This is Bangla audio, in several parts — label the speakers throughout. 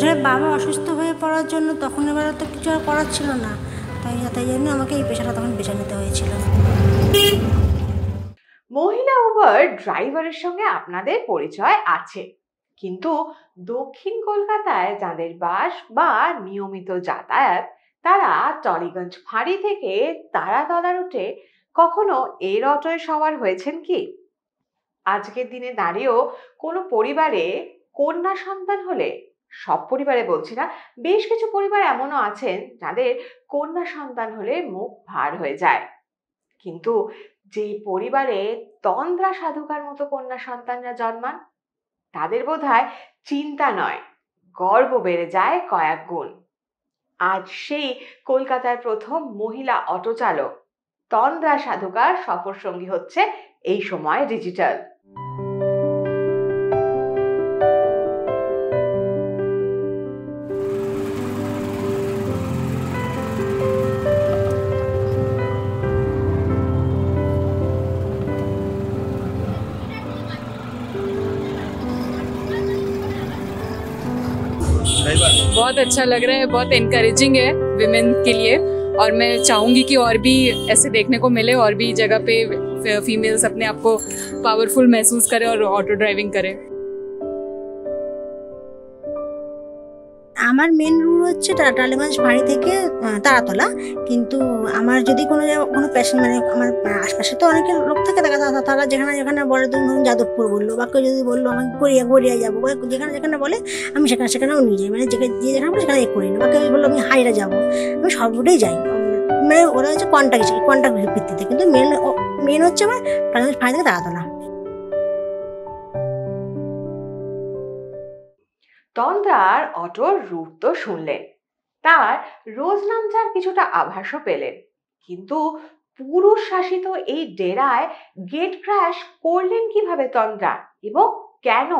Speaker 1: আসলে বাবা অসুস্থ হয়ে পড়ার জন্য তখন এবার তো কিছু আর করার ছিল না। তাই তাই জন্য আমাকে এই পেশাটা তখন বেছে নিতে হয়েছিল।
Speaker 2: মহিলা উবার ড্রাইভারের সঙ্গে আপনাদের পরিচয় আছে। কিন্তু দক্ষিণ কলকাতায় যাদের বাস বা নিয়মিত যাতায়াত, তারা টলিগঞ্জ ফাঁড়ি থেকে তারাতলা রুটে কখনো এর অটোয় সওয়ার হয়েছেন কি? আজকের দিনে দাঁড়িয়েও কোনো পরিবারে কন্যা সন্তান হলে সব পরিবারে বলছি না, বেশ কিছু পরিবার এমনও আছেন যাদের কন্যা সন্তান হলে মুখ ভার হয়ে যায়। কিন্তু যে পরিবারে তন্দ্রা সাধুকার মতো কন্যা সন্তানরা জন্মান, তাদের বোধহয় চিন্তা নয়, গর্ব বেড়ে যায় কয়েক গুণ। আজ সেই কলকাতার প্রথম মহিলা অটো চালক তন্দ্রা সাধুকার সফর সঙ্গী হচ্ছে এই সময় ডিজিটাল।
Speaker 3: बहुत अच्छा लग रहा है, बहुत इनकरेजिंग है विमेन के लिए। और मैं चाहूँगी कि और भी ऐसे देखने को मिले, और भी जगह पे फीमेल्स अपने आप को पावरफुल महसूस करें और ऑटो ड्राइविंग करें।
Speaker 1: আমার মেন রুট হচ্ছে টালিগঞ্জ ফাঁড়ি থেকে তারাতলা। কিন্তু আমার যদি কোনো কোনো প্যাশন মানে আমার আশপাশে তো অনেকে লোক থাকে তারা তারা- যেখানে যেখানে বলে, ধরুন যাদবপুর বলল, বা কেউ যদি বলল আমাকে গড়িয়া গড়িয়া যাব, বা যেখানে যেখানে বলে, আমি সেখানে সেখানেও নিয়ে যাই। মানে যেখানে যে যেখানে বলে সেখানে এ করি না। বা কেউ বলল, আমি হাইরা যাব, আমি সর্বটাই যাই। মানে ওরা হচ্ছে কন্ট্যাক্ট কন্ট্যাক্ট ভিত্তিতে। কিন্তু মেন মেন হচ্ছে আমার টালিগঞ্জ ফাঁড়ি থেকে তারাতলা।
Speaker 2: তন্দ্রার অটোর রূপ তো শুনলেন। তার রোজ নামচার কিছুটা আভাসও পেলেন। কিন্তু পুরুষ শাসিত এই ডেরায় গেট ক্র্যাশ করলেন কীভাবে তন্দ্রা এবং কেন?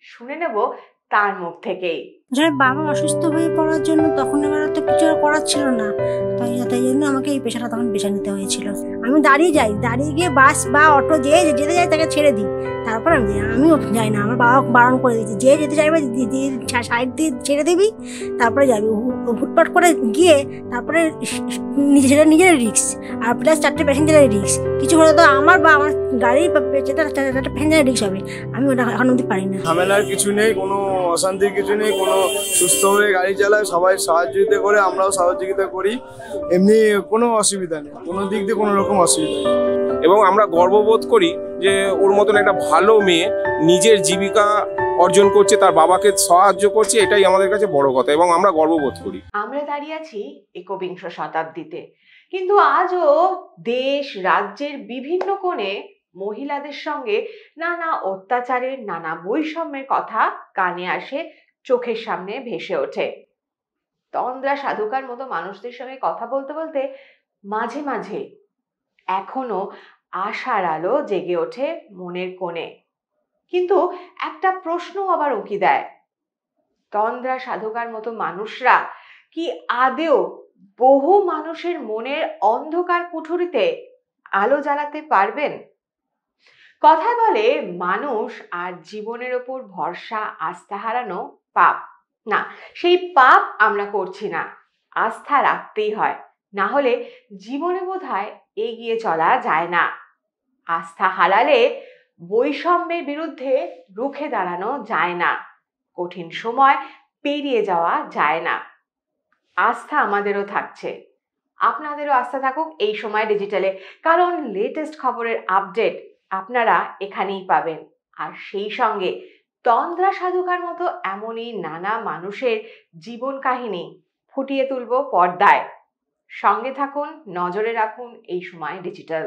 Speaker 2: শুনে নেব তার মুখ থেকেই।
Speaker 1: আসলে বাবা অসুস্থ হয়ে পড়ার জন্য তখন আমার তো কিছু আর করার ছিল না। তাই তাই জন্য আমাকে এই পেশাটা তখন বেছে নিতে হয়েছিল। আমি দাঁড়িয়ে যাই, দাঁড়িয়ে গিয়ে বাস বা অটো যে যেতে যাই তাকে ছেড়ে দিই। তারপর আমি আমিও যাই না, আমার বাবা বারণ করে দিয়েছে, যে যেতে চাইবে সাইড দিয়ে ছেড়ে দিবি, তারপরে যাবি। হুটপাট করে গিয়ে তারপরে নিজের নিজের রিক্স আর প্লাস চারটে প্যাসেঞ্জারের রিক্স কিছু হলে তো আমার বা আমার গাড়ি চারটে চারটে প্যাসেঞ্জারের রিক্স হবে, আমি ওটা এখন অব্দি পারি না।
Speaker 4: ঝামেলার কিছু নেই, কোনো অশান্তির কিছু নেই, কোনো সুস্থ হয়ে গাড়ি চালায় সবাই সহযোগিতা করে আমরাও সহযোগিতা করি। এমনি কোনো অসুবিধা নেই কোনো দিক দিয়ে কোনো রকম অসুবিধা নেই।
Speaker 5: এবং আমরা গর্ববোধ করি যে ওর মতন একটা ভালো মেয়ে নিজের জীবিকা অর্জন করছে তার বাবাকে সাহায্য করছে এটাই আমাদের কাছে বড় কথা এবং আমরা গর্ববোধ করি।
Speaker 2: আমরা দাঁড়িয়ে আছি একবিংশ শতাব্দীতে। কিন্তু আজও দেশ রাজ্যের বিভিন্ন কোণে মহিলাদের সঙ্গে নানা অত্যাচারের নানা বৈষম্যের কথা কানে আসে চোখের সামনে ভেসে ওঠে। তন্দ্রা সাধুকার মতো মানুষদের সঙ্গে কথা বলতে বলতে মাঝে মাঝে এখনও আশার আলো জেগে ওঠে মনের কোণে। কিন্তু একটা প্রশ্ন আবার উকি দেয়। তন্দ্রা সাধুকার মতো মানুষরা কি আদেও বহু মানুষের মনের অন্ধকার কুঠুরিতে আলো জ্বালাতে পারবেন? কথায় বলে মানুষ আর জীবনের ওপর ভরসা, আস্থা হারানো পাপ। না, সেই পাপ আমরা করছি না। আস্থা রাখতেই হয়। না হলে জীবনে বোধহয় এগিয়ে চলা যায় না। আস্থা হারালে বৈষম্যের বিরুদ্ধে রুখে দাঁড়ানো যায় না। কঠিন সময় পেরিয়ে যাওয়া যায় না। আস্থা আমাদেরও থাকছে। আপনাদেরও আস্থা থাকুক এই সময় ডিজিটালে। কারণ লেটেস্ট খবরের আপডেট আপনারা এখানেই পাবেন। আর সেই সঙ্গে তন্দ্রা সাধুকার মতো এমনই নানা মানুষের জীবন কাহিনী ফুটিয়ে তুলব পর্দায়। সঙ্গে থাকুন, নজরে রাখুন এই সময় ডিজিটাল